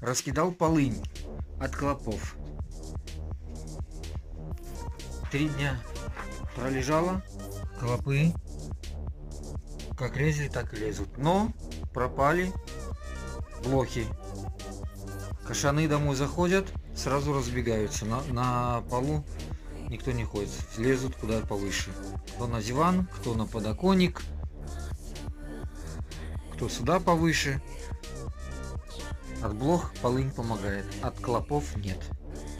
Раскидал полынь от клопов. Три дня пролежала, клопы как лезли, так и лезут. Но пропали блохи. Кашаны домой заходят, сразу разбегаются. На, на полу никто не ходит. Лезут куда повыше. Кто на диван, кто на подоконник, кто сюда повыше. От блох полынь помогает, от клопов нет.